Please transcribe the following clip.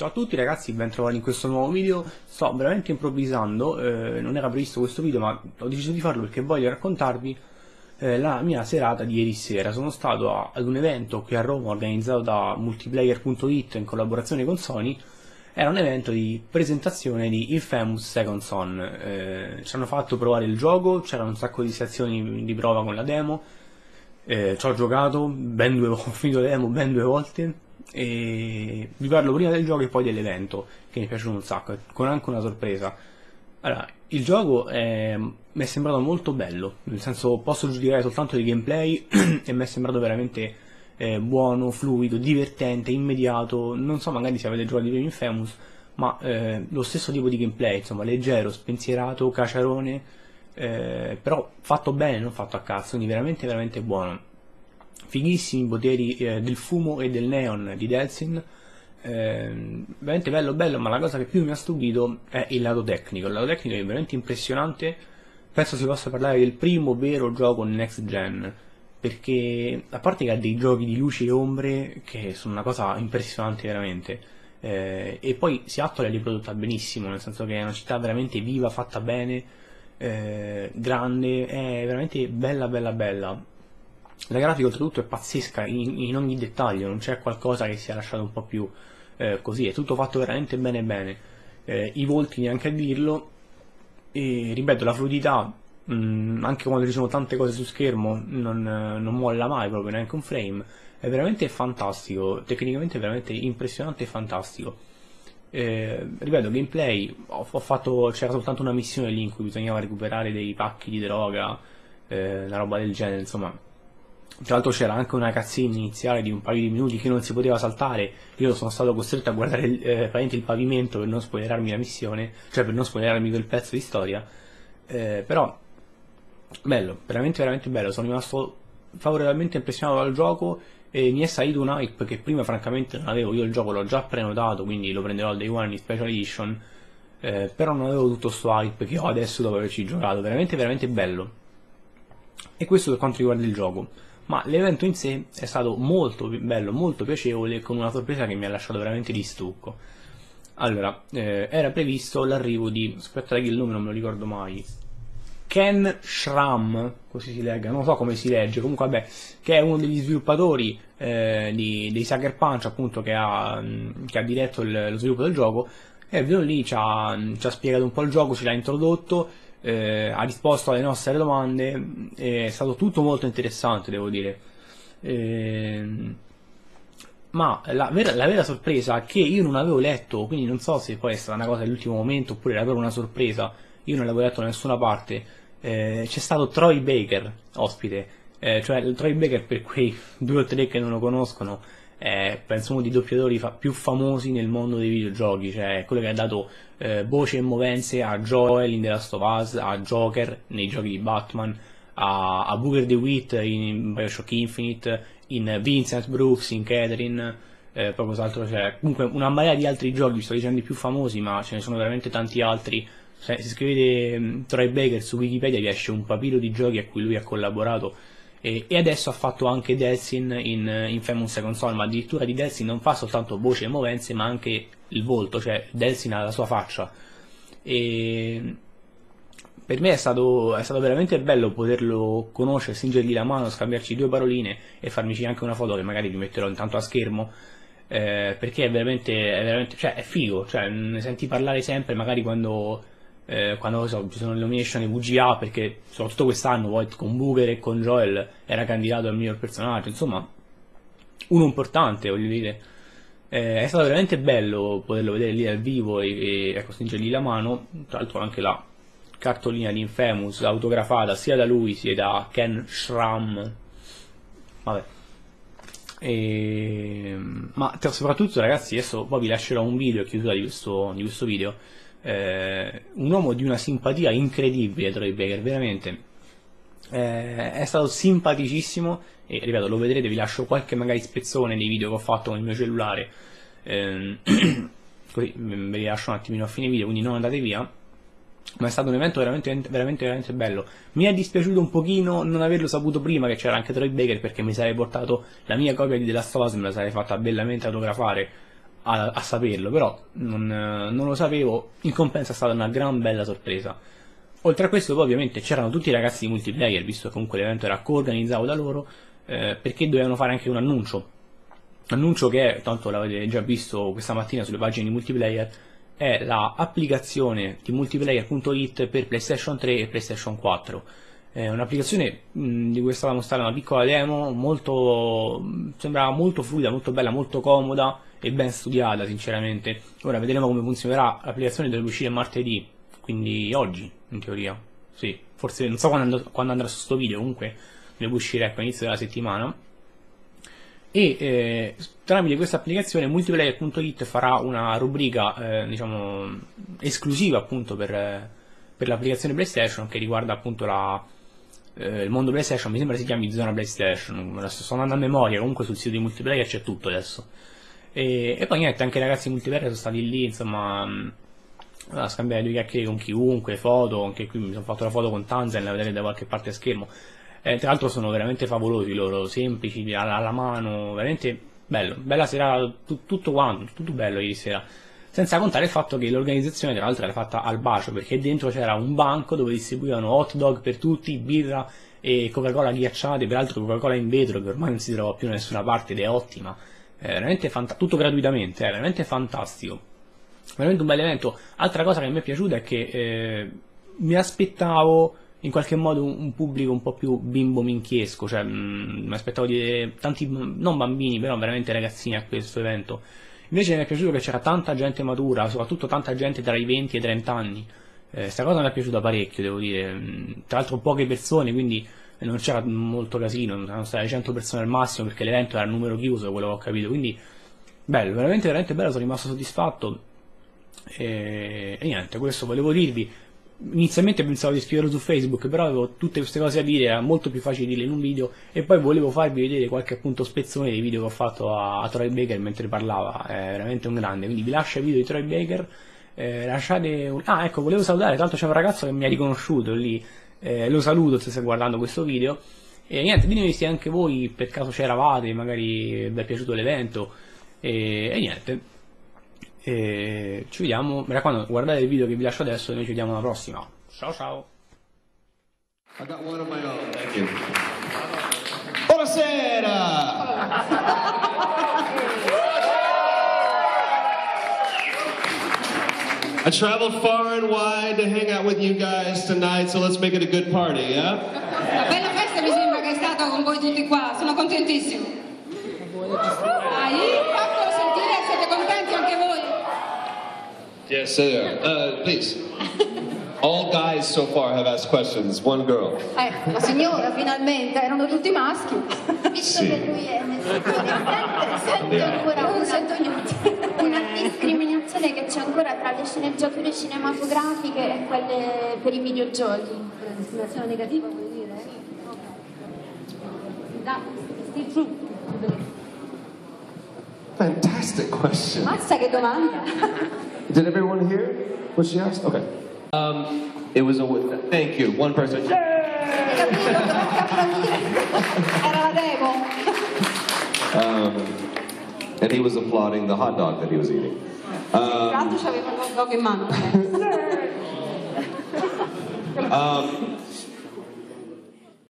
Ciao a tutti ragazzi, ben trovati in questo nuovo video. Sto veramente improvvisando, eh, non era previsto questo video ma ho deciso di farlo perché voglio raccontarvi eh, la mia serata di ieri sera. Sono stato a, ad un evento qui a Roma organizzato da multiplayer.it in collaborazione con Sony. Era un evento di presentazione di Infamous Second Son. Eh, ci hanno fatto provare il gioco, c'erano un sacco di sezioni di prova con la demo. Eh, ci ho giocato, ben due, ho finito la demo ben due volte e vi parlo prima del gioco e poi dell'evento che mi è piaciuto un sacco con anche una sorpresa. Allora il gioco è, mi è sembrato molto bello nel senso posso giudicare soltanto di gameplay e mi è sembrato veramente eh, buono, fluido, divertente, immediato. Non so magari se avete giocato di prima Infamous ma eh, lo stesso tipo di gameplay insomma leggero, spensierato, caciarone eh, però fatto bene, non fatto a cazzo quindi veramente veramente buono fighissimi poteri eh, del fumo e del neon di Delsin. Eh, veramente bello bello ma la cosa che più mi ha stupito è il lato tecnico. Il lato tecnico è veramente impressionante. Penso si possa parlare del primo vero gioco next gen perché a parte che ha dei giochi di luci e ombre che sono una cosa impressionante veramente eh, e poi si attua e riprodotta benissimo nel senso che è una città veramente viva fatta bene eh, grande è veramente bella bella bella la grafica oltretutto è pazzesca in, in, ogni dettaglio, non c'è qualcosa che sia lasciato un po' più eh, così, è tutto fatto veramente bene bene. Eh, I volti neanche a dirlo, e ripeto, la fluidità, mh, mm, anche quando ci sono tante cose su schermo, non, non molla mai proprio neanche un frame, è veramente fantastico, tecnicamente veramente impressionante e fantastico. Eh, ripeto, gameplay, ho, ho fatto, c'era soltanto una missione lì in cui bisognava recuperare dei pacchi di droga, eh, una roba del genere, insomma tra l'altro c'era anche una cazzina iniziale di un paio di minuti che non si poteva saltare. Io sono stato costretto a guardare eh, il pavimento per non spoilerarmi la missione, cioè per non spoilerarmi quel pezzo di storia. Eh, però, bello, veramente veramente bello. Sono rimasto favorevolmente impressionato dal gioco e mi è salito un hype che prima francamente non avevo. Io il gioco l'ho già prenotato, quindi lo prenderò al day one in special edition. Eh, però non avevo tutto questo hype che ho adesso dopo averci giocato. Veramente veramente bello. E questo per quanto riguarda il gioco ma l'evento in sé è stato molto bello, molto piacevole, con una sorpresa che mi ha lasciato veramente di stucco. Allora, eh, era previsto l'arrivo di, aspettate che il nome non me lo ricordo mai, Ken Schramm, così si legge, non so come si legge, comunque vabbè, che è uno degli sviluppatori eh, di, dei Sucker Punch, appunto, che ha, che ha diretto il, lo sviluppo del gioco, e venuto lì, ci ha, ci ha spiegato un po' il gioco, ce l'ha introdotto, eh, ha risposto alle nostre domande, è stato tutto molto interessante devo dire. Eh, ma la vera, la vera, sorpresa che io non avevo letto, quindi non so se poi è stata una cosa dell'ultimo momento oppure era proprio una sorpresa, io non l'avevo letto da nessuna parte, eh, c'è stato Troy Baker ospite, eh, cioè Troy Baker per quei due o tre che non lo conoscono è penso uno dei doppiatori fa- più famosi nel mondo dei videogiochi, cioè quello che ha dato eh, voce e movenze a Joel in The Last of Us, a Joker nei giochi di Batman, a, a Booker DeWitt in Bioshock Infinite, in Vincent Brooks, in Catherine, eh, poi cos'altro c'è. Comunque una marea di altri giochi, sto dicendo i più famosi, ma ce ne sono veramente tanti altri. Se, se scrivete um, Troy Baker su Wikipedia vi esce un papiro di giochi a cui lui ha collaborato e, e adesso ha fatto anche Delsin in, in Famous Second Son, ma addirittura di Delsin non fa soltanto voce e movenze, ma anche il volto, cioè Delsin ha la sua faccia. E per me è stato, è stato, veramente bello poterlo conoscere, stringergli la mano, scambiarci due paroline e farmici anche una foto che magari vi metterò intanto a schermo. Eh, perché è veramente, è veramente, cioè è figo, cioè ne senti parlare sempre, magari quando eh, quando so, ci sono le nomination di VGA perché soprattutto quest'anno poi con Booker e con Joel era candidato al miglior personaggio insomma uno importante voglio dire. Eh, è stato veramente bello poterlo vedere lì dal vivo e, e ecco, stringergli la mano. Tra l'altro anche la cartolina di Infamous autografata sia da lui sia da Ken Schramm. Vabbè. E... ma soprattutto ragazzi adesso poi vi lascerò un video a chiusura di questo, di questo video eh, un uomo di una simpatia incredibile Troy Baker, veramente. Eh, è stato simpaticissimo e ripeto lo vedrete vi lascio qualche magari spezzone dei video che ho fatto con il mio cellulare. Eh, così ve li lascio un attimino a fine video quindi non andate via. Ma è stato un evento veramente, veramente, veramente bello. Mi è dispiaciuto un pochino non averlo saputo prima che c'era anche Troy Baker perché mi sarei portato la mia copia di The Last of Us, me la sarei fatta bellamente autografare a, a saperlo, però non, non lo sapevo, in compenso è stata una gran bella sorpresa. Oltre a questo poi ovviamente c'erano tutti i ragazzi di multiplayer, visto che comunque l'evento era co-organizzato da loro, eh, perché dovevano fare anche un annuncio. Annuncio che, tanto l'avete già visto questa mattina sulle pagine di multiplayer, è l'applicazione di multiplayer.it per PlayStation 3 e PlayStation 4. È un'applicazione mh, di cui è stata mostrata una piccola demo, molto, sembrava molto fluida, molto bella, molto comoda e ben studiata sinceramente. Ora vedremo come funzionerà, l'applicazione dovrebbe uscire martedì, quindi oggi in teoria. Sì, forse non so quando, andrà, quando andrà su sto video, comunque deve uscire ecco, all'inizio della settimana. E eh, tramite questa applicazione multiplayer.it farà una rubrica eh, diciamo esclusiva appunto per, per l'applicazione PlayStation che riguarda appunto la, eh, il mondo PlayStation, mi sembra si chiami Zona PlayStation, sto andando a memoria, comunque sul sito di multiplayer c'è tutto adesso. E, e poi niente, anche i ragazzi multiplayer sono stati lì, insomma, a scambiare due chiacchiere con chiunque, foto, anche qui mi sono fatto la foto con Tanzen, la vedrete da qualche parte a schermo. Eh, tra l'altro sono veramente favolosi loro, semplici, alla, alla mano, veramente bello, bella sera, tu, tutto quanto, tutto bello ieri sera. Senza contare il fatto che l'organizzazione tra l'altro era fatta al bacio, perché dentro c'era un banco dove distribuivano hot dog per tutti, birra e Coca-Cola ghiacciate, peraltro Coca-Cola in vetro che ormai non si trova più da nessuna parte ed è ottima. È veramente fanta- tutto gratuitamente, è veramente fantastico veramente un bel evento. Altra cosa che mi è piaciuta è che eh, mi aspettavo in qualche modo un, un, pubblico un po' più bimbo minchiesco, cioè mh, mm, mi aspettavo di vedere tanti, non bambini, però veramente ragazzini a questo evento. Invece mi è piaciuto che c'era tanta gente matura, soprattutto tanta gente tra i 20 e i 30 anni. Questa eh, cosa mi è piaciuta parecchio, devo dire. Mm, tra l'altro poche persone, quindi non c'era molto casino, erano state 100 persone al massimo perché l'evento era a numero chiuso, quello che ho capito. Quindi bello, veramente, veramente bello, sono rimasto soddisfatto. E, e, niente, questo volevo dirvi. Inizialmente pensavo di scriverlo su Facebook, però avevo tutte queste cose a dire, era molto più facile dirle in un video. E poi volevo farvi vedere qualche appunto spezzone dei video che ho fatto a, a Troy Baker mentre parlava, è veramente un grande, quindi vi lascio il video di Troy Baker, eh, lasciate un... Ah ecco, volevo salutare, tanto c'è un ragazzo che mi ha riconosciuto lì, eh, lo saluto se stai guardando questo video e niente, ditemi se anche voi per caso c'eravate, magari vi è piaciuto l'evento e, e niente, e ci vediamo, mi raccomando, guardate il video che vi lascio adesso e noi ci vediamo alla prossima. Ciao ciao! Buonasera! I traveled far and wide to hang out with you guys tonight, so let's make it a good party, yeah? Una bella festa mi sembra che è stata con voi tutti qua, sono contentissimo. Dai, fatelo sentire, siete contenti anche voi? Yes, sir. Uh, please. All guys so far have asked questions, one girl. Eh, la signora, finalmente, erano tutti maschi. Visto sì. che lui è nel settore, sente ancora non sento niente. una discriminazione che c'è ancora tra le sceneggiature cinematografiche e quelle per i videogiochi. Una discriminazione negativa vuol dire? Sì. True. Fantastic question. Mazza che domanda. Did everyone hear what she asked? Okay. Um, it was a. Thank you. One person. Era la demo. Um, and he was applauding the hot dog that he was eating. Um, c'aveva il hot dog in mano. um,